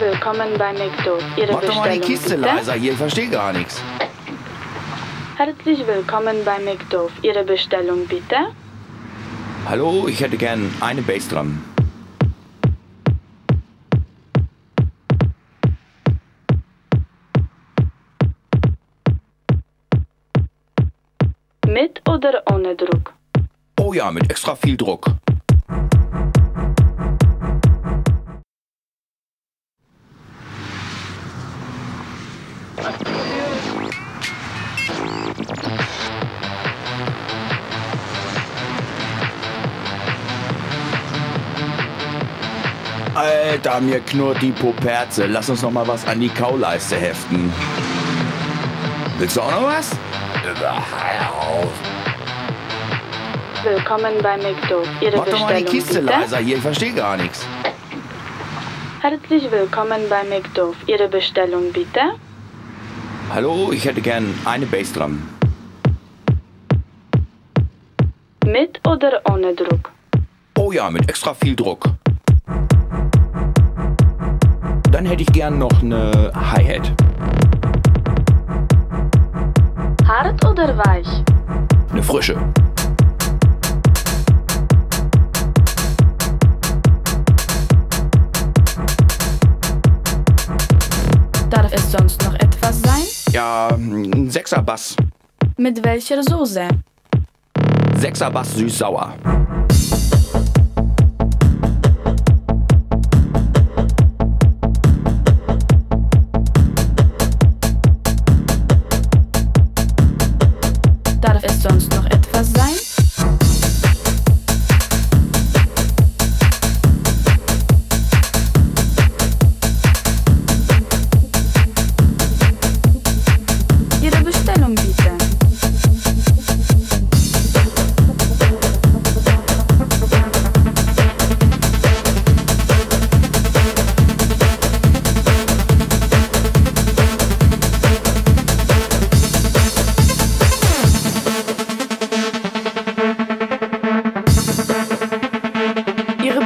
willkommen bei McDo. Ihre Mach doch mal die Bestellung Kiste bitte. leiser hier, ich verstehe gar nichts. Herzlich willkommen bei McDo. Ihre Bestellung bitte. Hallo, ich hätte gern eine Bassdrum. Mit oder ohne Druck? Oh ja, mit extra viel Druck. Alter, mir knurrt die Poperze. Lass uns noch mal was an die Kauleiste heften. Willst du auch noch was? Willkommen bei McDo. Ihre Mach doch mal die Bestellung Kiste bitte. leiser hier, ich verstehe gar nichts. Herzlich willkommen bei McDo. Ihre Bestellung bitte. Hallo, ich hätte gern eine Bassdrum. Mit oder ohne Druck? Oh ja, mit extra viel Druck. Dann hätte ich gern noch eine Hi-Hat. Hart oder weich? Eine frische. Darf es sonst noch etwas sein? Ja, ein Sechser Bass. Mit welcher Soße? Sechser Bass süß-sauer.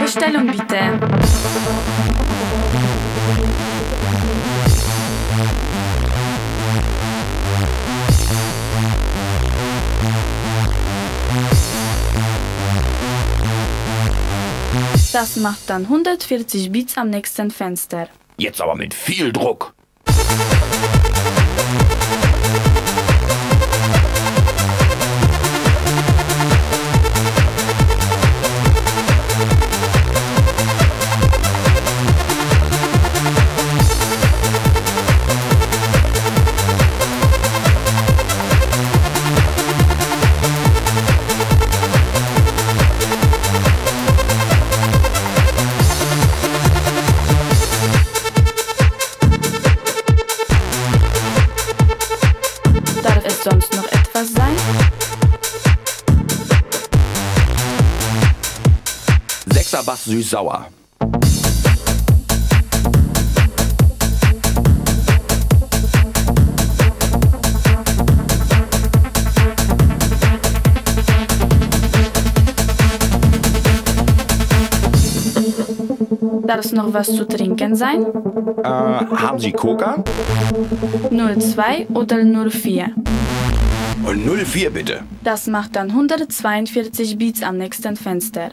Bestellung bitte. Das macht dann 140 Beats am nächsten Fenster. Jetzt aber mit viel Druck. Sonst noch etwas sein? Sechser Bass süß-sauer. Darf es noch was zu trinken sein? Äh, haben Sie Coca? 02 oder 04? Und 04 bitte. Das macht dann 142 Beats am nächsten Fenster.